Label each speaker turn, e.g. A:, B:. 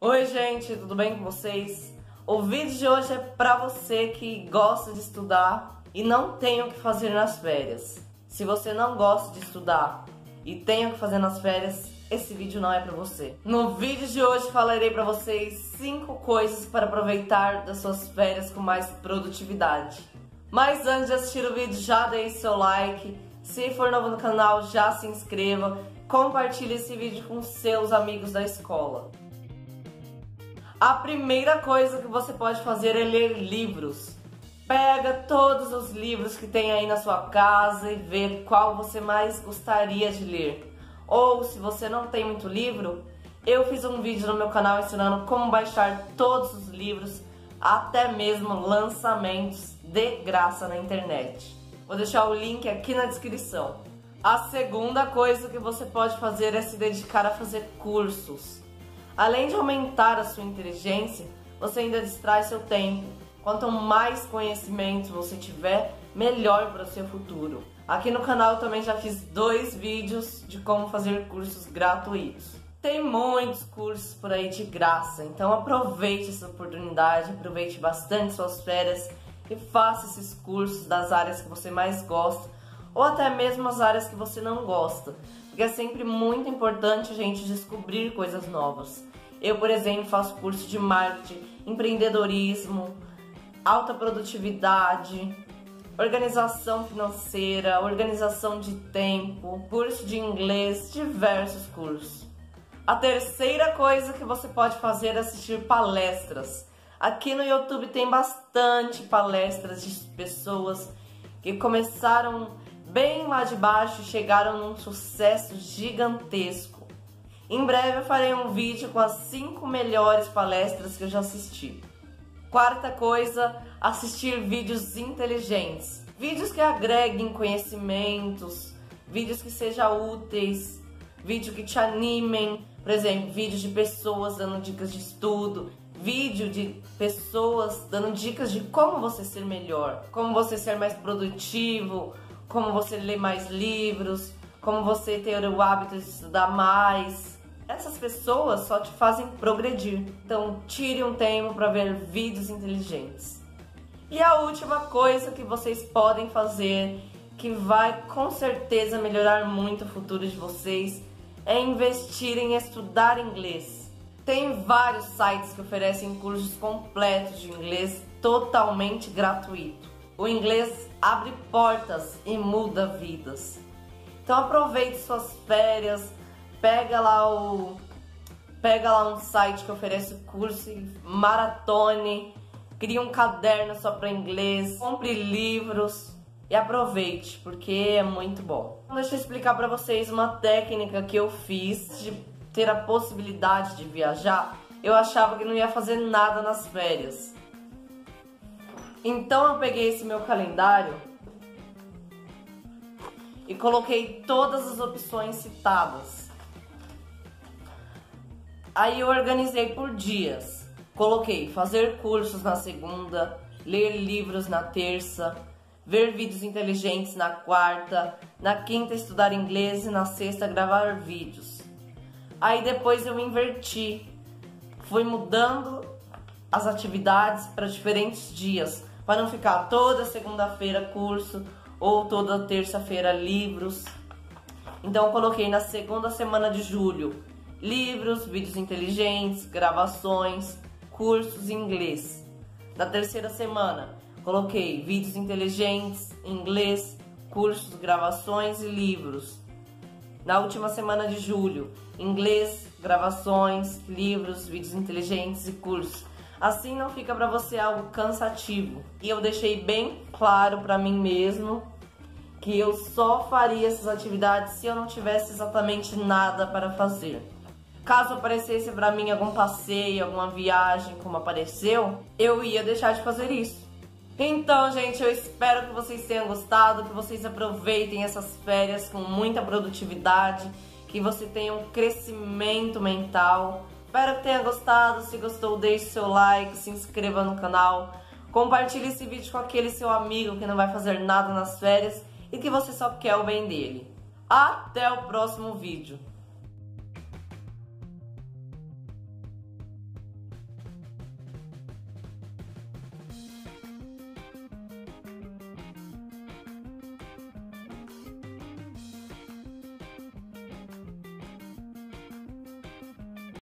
A: Oi gente, tudo bem com vocês? O vídeo de hoje é pra você que gosta de estudar e não tem o que fazer nas férias. Se você não gosta de estudar e tem o que fazer nas férias, esse vídeo não é pra você. No vídeo de hoje falarei pra vocês 5 coisas para aproveitar das suas férias com mais produtividade. Mas antes de assistir o vídeo, já deixe seu like. Se for novo no canal, já se inscreva. Compartilhe esse vídeo com seus amigos da escola. A primeira coisa que você pode fazer é ler livros. Pega todos os livros que tem aí na sua casa e vê qual você mais gostaria de ler. Ou se você não tem muito livro, eu fiz um vídeo no meu canal ensinando como baixar todos os livros, até mesmo lançamentos de graça na internet. Vou deixar o link aqui na descrição. A segunda coisa que você pode fazer é se dedicar a fazer cursos. Além de aumentar a sua inteligência, você ainda distrai seu tempo. Quanto mais conhecimento você tiver, melhor para o seu futuro. Aqui no canal eu também já fiz dois vídeos de como fazer cursos gratuitos. Tem muitos cursos por aí de graça, então aproveite essa oportunidade, aproveite bastante suas férias e faça esses cursos das áreas que você mais gosta ou até mesmo as áreas que você não gosta, porque é sempre muito importante a gente descobrir coisas novas. Eu, por exemplo, faço curso de marketing, empreendedorismo, alta produtividade, organização financeira, organização de tempo, curso de inglês, diversos cursos. A terceira coisa que você pode fazer é assistir palestras. Aqui no YouTube tem bastante palestras de pessoas que começaram bem lá de baixo e chegaram num sucesso gigantesco. Em breve eu farei um vídeo com as 5 melhores palestras que eu já assisti. Quarta coisa, assistir vídeos inteligentes. Vídeos que agreguem conhecimentos, vídeos que sejam úteis, vídeos que te animem. Por exemplo, vídeos de pessoas dando dicas de estudo, vídeo de pessoas dando dicas de como você ser melhor, como você ser mais produtivo, como você ler mais livros, como você ter o hábito de estudar mais essas pessoas só te fazem progredir. Então, tire um tempo para ver vídeos inteligentes. E a última coisa que vocês podem fazer, que vai com certeza melhorar muito o futuro de vocês, é investir em estudar inglês. Tem vários sites que oferecem cursos completos de inglês totalmente gratuito. O inglês abre portas e muda vidas. Então aproveite suas férias, pega lá o pega lá um site que oferece curso maratone, cria um caderno só para inglês, compre livros e aproveite, porque é muito bom. Deixa eu explicar para vocês uma técnica que eu fiz de ter a possibilidade de viajar. Eu achava que não ia fazer nada nas férias. Então eu peguei esse meu calendário e coloquei todas as opções citadas. Aí eu organizei por dias. Coloquei fazer cursos na segunda, ler livros na terça, ver vídeos inteligentes na quarta, na quinta estudar inglês e na sexta gravar vídeos. Aí depois eu inverti, fui mudando as atividades para diferentes dias, para não ficar toda segunda-feira curso ou toda terça-feira livros. Então eu coloquei na segunda semana de julho livros, vídeos inteligentes, gravações, cursos em inglês. Na terceira semana, coloquei vídeos inteligentes, inglês, cursos, gravações e livros. Na última semana de julho, inglês, gravações, livros, vídeos inteligentes e cursos. Assim não fica para você algo cansativo. E eu deixei bem claro para mim mesmo que eu só faria essas atividades se eu não tivesse exatamente nada para fazer. Caso aparecesse para mim algum passeio, alguma viagem, como apareceu, eu ia deixar de fazer isso. Então, gente, eu espero que vocês tenham gostado, que vocês aproveitem essas férias com muita produtividade, que você tenha um crescimento mental. Espero que tenha gostado. Se gostou, deixe seu like, se inscreva no canal, compartilhe esse vídeo com aquele seu amigo que não vai fazer nada nas férias e que você só quer o bem dele. Até o próximo vídeo.